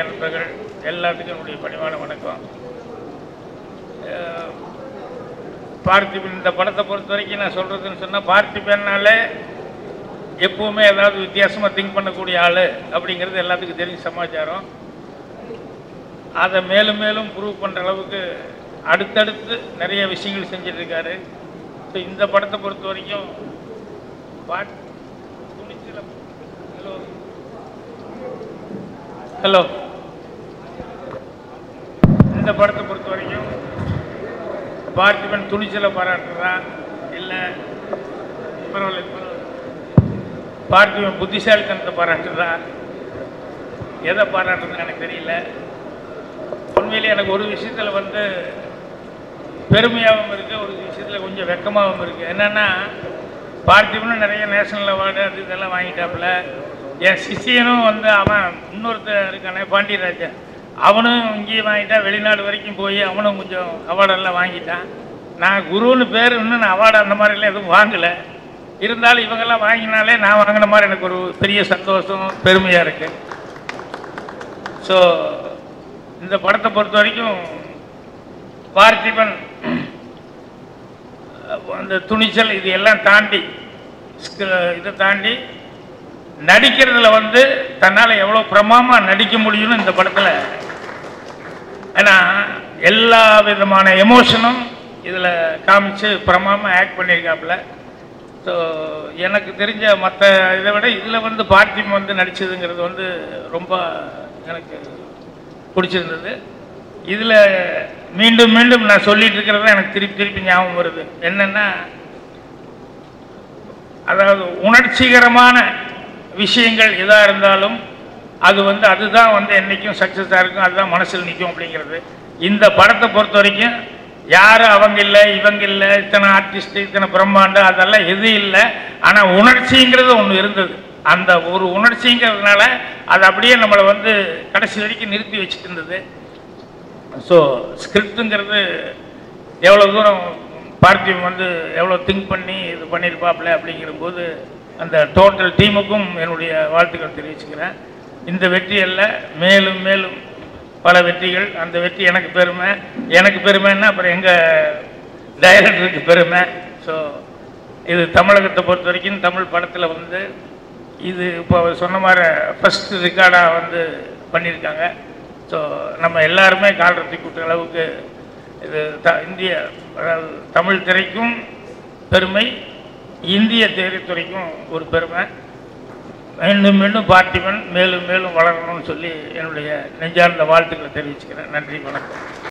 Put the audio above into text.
எல்லாத்துக்கும் என்னுடைய பணிவான வணக்கம். பார்த்திபன் இந்த படத்தை பொறுத்த வரைக்கும் நான் சொல்கிறதுன்னு சொன்னால் பார்த்திபன்னாலே எப்பவுமே ஏதாவது வித்தியாசமாக திங்க் பண்ணக்கூடிய ஆள் அப்படிங்கிறது எல்லாத்துக்கும் தெரிஞ்ச சமாச்சாரம். அதை மேலும் மேலும் ப்ரூவ் பண்ணுற அளவுக்கு அடுத்தடுத்து நிறைய விஷயங்கள் செஞ்சுட்டு இருக்காரு ஸோ இந்த படத்தை பொறுத்த வரைக்கும் பாட் துணிச்சல ஹலோ. ஹலோ. இந்த படத்தை பொறுத்த வரைக்கும் பார்த்திபன் துணிச்சலை பாராட்டுறதா? இல்லை பரவாயில்ல பார்த்திபன் புத்திசாலித்தனத்தை பாராட்டுறதா? எதை பாராட்டுறதுன்னு எனக்கு தெரியல. உண்மையிலே எனக்கு ஒரு விஷயத்தில் வந்து பெருமையாகவும் இருக்குது ஒரு விஷயத்தில் கொஞ்சம் வெக்கமாகவும் இருக்குது என்னென்னா பார்த்திபனும் நிறைய நேஷனல் அவார்டு அது இதெல்லாம் வாங்கிட்டாப்புல. என் சிஷியனும் வந்து அவன் இன்னொருத்தர் இருக்கானே பாண்டியராஜன். அவனும் இங்கேயும் வாங்கிட்டான். வெளிநாடு வரைக்கும் போய் அவனும் கொஞ்சம் அவார்டெல்லாம் வாங்கிட்டான். நான் குருன்னு பேர் இன்னும் நான் அவார்டு அந்த மாதிரிலாம் எதுவும் வாங்கலை. இருந்தாலும் இவங்கெல்லாம் வாங்கினாலே நான் வாங்கின மாதிரி எனக்கு ஒரு பெரிய சந்தோஷம் பெருமையாக இருக்குது ஸோ இந்த படத்தை பொறுத்த வரைக்கும் பார்த்திபன் அந்த துணிச்சல் இது எல்லாம் தாண்டி இதை தாண்டி நடிக்கிறதுல வந்து தன்னால் எவ்வளோ பிரமாமாக நடிக்க முடியும்னு இந்த படத்தில் ஏன்னா எல்லா விதமான எமோஷனும் இதில் காமிச்சு பிரமாமல் ஆக்ட் பண்ணியிருக்காப்புல. ஸோ எனக்கு தெரிஞ்ச மற்ற இதை விட இதில் வந்து பார்த்திம் வந்து நடிச்சதுங்கிறது வந்து ரொம்ப எனக்கு பிடிச்சிருந்தது. இதில் மீண்டும் மீண்டும் நான் சொல்லிட்டு இருக்கிறது எனக்கு திருப்பி திருப்பி ஞாபகம் வருது. என்னென்னா அதாவது உணர்ச்சிகரமான விஷயங்கள் எதாக இருந்தாலும் அது வந்து அதுதான் வந்து என்றைக்கும் சக்ஸஸாக இருக்கும் அதுதான் மனசில் நிற்கும் அப்படிங்கிறது. இந்த படத்தை பொறுத்த வரைக்கும் யாரும் அவங்க இல்லை இவங்க இல்லை இத்தனை ஆர்டிஸ்ட் இத்தனை பிரம்மாண்டம் அதெல்லாம் எதுவும் இல்லை. ஆனால் உணர்ச்சிங்கிறது ஒன்று இருந்தது. அந்த ஒரு உணர்ச்சிங்கிறதுனால அது அப்படியே நம்மளை வந்து கடைசி வரைக்கும் நிறுத்தி வச்சுட்டு இருந்தது. ஸோ ஸ்கிரிப்டுங்கிறது எவ்வளோ தூரம் பார்த்திபன் வந்து எவ்வளோ திங்க் பண்ணி இது பண்ணியிருப்பாப்ல அப்படிங்கிற போது அந்த டோட்டல் டீமுக்கும் என்னுடைய வாழ்த்துக்கள் தெரிவிச்சுக்கிறேன். இந்த வெற்றி அல்ல மேலும் மேலும் பல வெற்றிகள். அந்த வெற்றி எனக்கு பெருமை. எனக்கு பெருமைன்னா அப்புறம் எங்கள் டைரக்டருக்கு பெருமை. ஸோ இது தமிழகத்தை பொறுத்த வரைக்கும் தமிழ் படத்தில் வந்து இது இப்போ அவர் சொன்ன மாதிரி ஃபஸ்ட்டு ரெக்கார்டாக வந்து பண்ணியிருக்காங்க. ஸோ நம்ம எல்லாருமே கால்ரத்தி கூட்டுற அளவுக்கு இது த இந்திய அதாவது தமிழ் திரைக்கும் பெருமை இந்திய திரைத்துறைக்கும் ஒரு பெருமை. மீண்டும் மீண்டும் பார்த்திபன் மேலும் மேலும் வளரணும்னு சொல்லி என்னுடைய நெஞ்சார்ந்த வாழ்த்துக்களை தெரிவிச்சுக்கிறேன். நன்றி வணக்கம்.